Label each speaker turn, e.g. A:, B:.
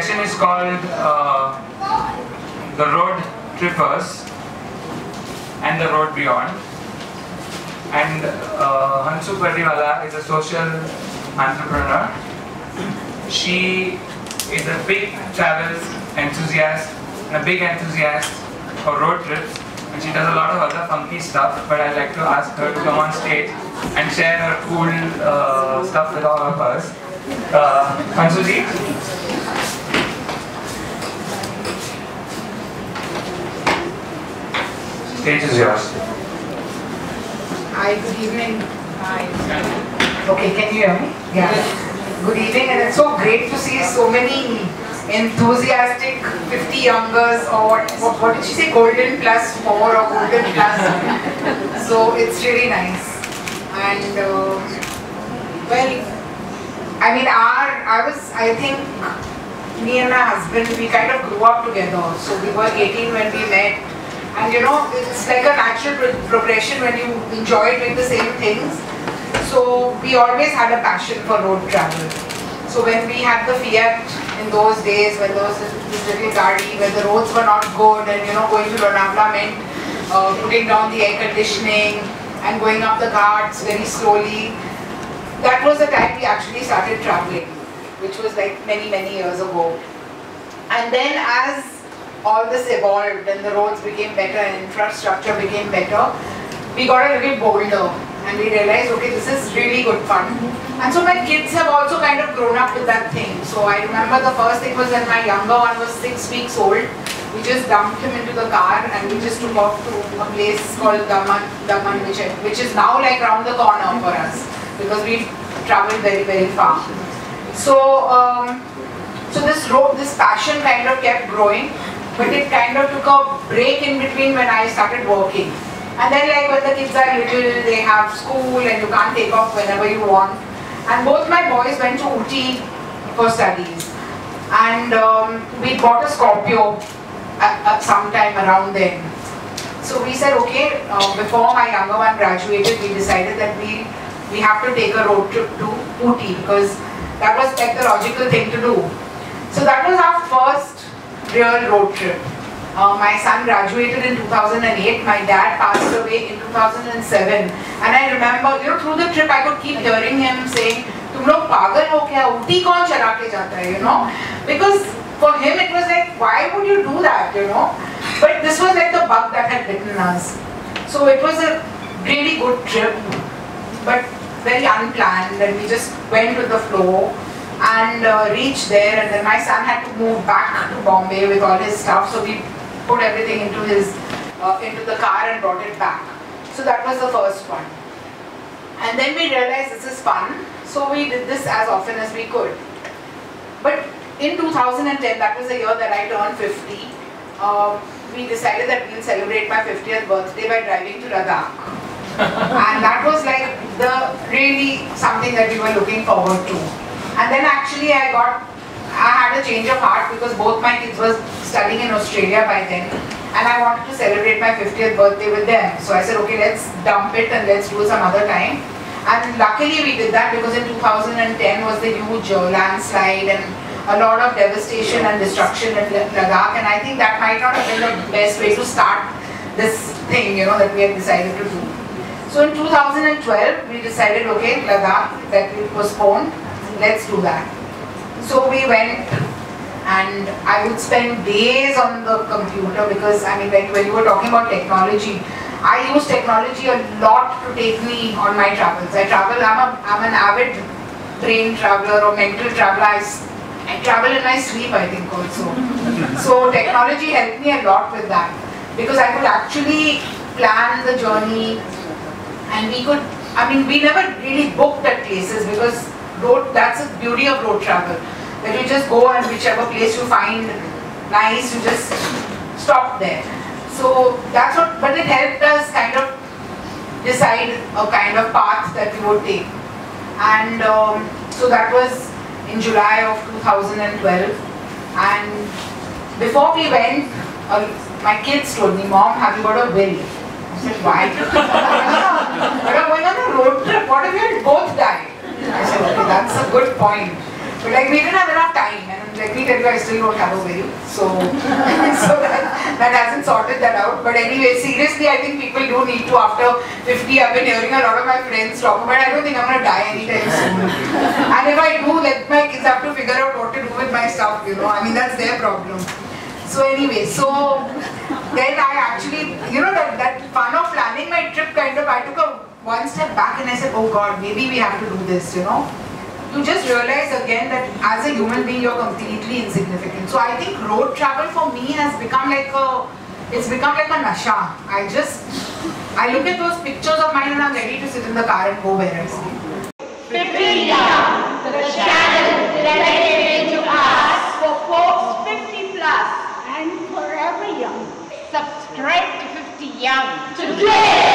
A: session is called uh, The Road Trippers and the Road Beyond. And uh, Hansu Pardiwala is a social entrepreneur. She is a big travel enthusiast and a big enthusiast for road trips. And she does a lot of other funky stuff, but I'd like to ask her to come on stage and share her cool uh, stuff with all of us. Uh, Hansuji? Stage is yours.
B: Hi, good evening. Hi. Okay, can you hear me? Yeah. Good evening, and it's so great to see so many enthusiastic 50 youngers, or what, what, what did she say? Golden plus four or golden plus. so it's really nice. And uh, well, I mean, our I was I think me and my husband we kind of grew up together. So we were 18 when we met. And you know, it's like a natural pro- progression when you enjoy doing the same things. So we always had a passion for road travel. So when we had the Fiat in those days, when there was this, this little gadi, when the roads were not good, and you know, going to Lonavala meant uh, putting down the air conditioning and going up the ghats very slowly. That was the time we actually started traveling, which was like many, many years ago. And then as all this evolved and the roads became better and infrastructure became better, we got a little bolder and we realized, okay, this is really good fun. And so my kids have also kind of grown up with that thing. So I remember the first thing was when my younger one was six weeks old. We just dumped him into the car and we just took off to a place called Daman, Daman which, which is now like round the corner for us because we've traveled very, very far. So, um, so this road, this passion kind of kept growing, but it kind of took a break in between when I started working. And then like when the kids are little, they have school and you can't take off whenever you want. And both my boys went to Ooty for studies. And um, we bought a Scorpio at, at some time around then. So we said, okay, uh, before my younger one graduated, we decided that we, we have to take a road trip to Ooty because that was like the logical thing to do. So that was our first real road trip. Uh, my son graduated in 2008. My dad passed away in 2007. And I remember, you know, through the trip, I could keep hearing him saying, "तुम लोग पागल हो क्या? ऊटी कौन चला के जाता है?" You know, because for him it was like, why would you do that? You know, but this was like the bug that had bitten us. So it was a really good trip, but very unplanned, and we just went with the flow and uh, reached there. And then my son had to move back to Bombay with all his stuff, so we put everything into his uh, into the car and brought it back. So that was the first one. And then we realized this is fun, so we did this as often as we could. But in 2010, that was the year that I turned 50, uh, we decided that we'll celebrate my 50th birthday by driving to Ladakh. and that was like the really something that we were looking forward to. And then actually I got, I had a change of heart because both my kids were studying in Australia by then. And I wanted to celebrate my 50th birthday with them. So I said, okay, let's dump it and let's do some other time. And luckily we did that because in 2010 was the huge uh, landslide and a lot of devastation and destruction in Ladakh. And I think that might not have been the best way to start this thing, you know, that we had decided to do. So in 2012, we decided, okay, Ladakh, that we postponed, let's do that. So we went and I would spend days on the computer because, I mean, when, when you were talking about technology, I use technology a lot to take me on my travels. I travel, I'm, a, I'm an avid brain traveler or mental traveler. I, I travel in my sleep, I think also. so technology helped me a lot with that because I could actually plan the journey and we could, I mean, we never really booked at places because road, that's the beauty of road travel. That you just go and whichever place you find nice, you just stop there. So that's what, but it helped us kind of decide a kind of path that we would take. And um, so that was in July of 2012. And before we went, uh, my kids told me, Mom, have you got a will? I said, why? We're going on a road trip. What if you both die? I said, okay, that's a good point. But like we didn't have enough time, and let me tell you, I still don't have a will. So, so that, that hasn't sorted that out. But anyway, seriously, I think people do need to. After 50, I've been hearing a lot of my friends talk about. I don't think I'm gonna die anytime soon. and if I do, let my kids have to figure out what to do with my stuff. You know, I mean that's their problem. So anyway, so then I actually, you know, that, that fun of planning my trip kind of, I took a one step back and I said, oh God, maybe we have to do this, you know you just realize again that as a human being you're completely insignificant. So I think road travel for me has become like a, it's become like a nasha. I just, I look at those pictures of mine and I'm ready to sit in the car and go where I see.
C: 50 Young, the channel dedicated to us for folks 50 plus and forever young. Subscribe to 50 Young today!